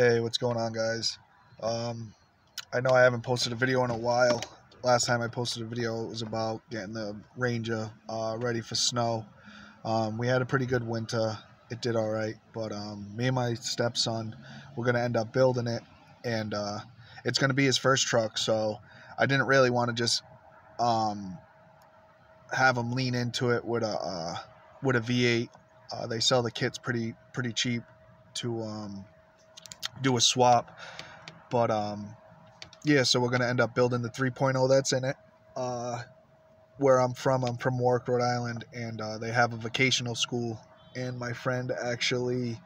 Hey, what's going on, guys? Um, I know I haven't posted a video in a while. Last time I posted a video, it was about getting the Ranger uh, ready for snow. Um, we had a pretty good winter. It did all right, but um, me and my stepson, we're gonna end up building it, and uh, it's gonna be his first truck. So I didn't really want to just um, have him lean into it with a uh, with a V8. Uh, they sell the kits pretty pretty cheap to um, do a swap. But um, yeah, so we're gonna end up building the 3.0 that's in it. Uh, where I'm from, I'm from Warwick, Rhode Island, and uh, they have a vocational school, and my friend actually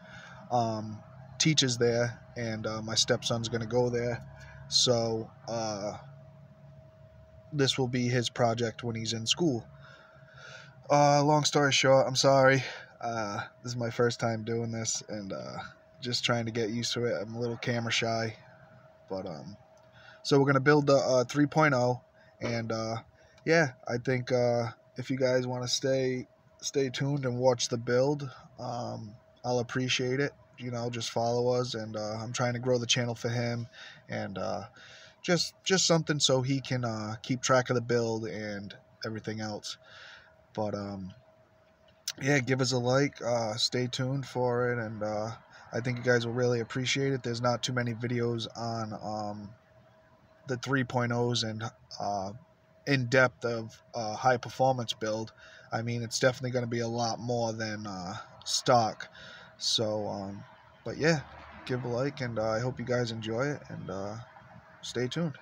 um, teaches there, and uh, my stepson's gonna go there. So uh, this will be his project when he's in school. Uh, long story short, I'm sorry. Uh, this is my first time doing this, and uh, just trying to get used to it. I'm a little camera shy, but um, so we're gonna build the uh, 3.0, and uh, yeah, I think uh, if you guys want to stay stay tuned and watch the build, um, I'll appreciate it. You know, just follow us, and uh, I'm trying to grow the channel for him, and uh, just just something so he can uh, keep track of the build and everything else. But um, yeah, give us a like. Uh, stay tuned for it, and uh, I think you guys will really appreciate it. There's not too many videos on um, the 3.0s and uh, in depth of uh, high performance build. I mean, it's definitely going to be a lot more than uh, stock. So, um, but yeah, give a like, and uh, I hope you guys enjoy it, and uh, stay tuned.